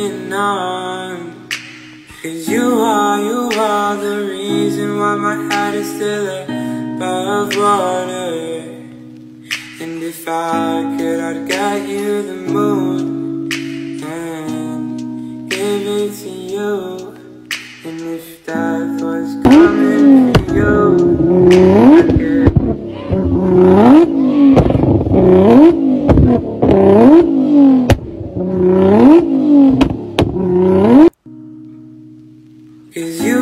hanging on. Cause you are, you are the reason why my head is still above water. And if I could, I'd get you the moon And give it to you. And if death was coming for you I could is you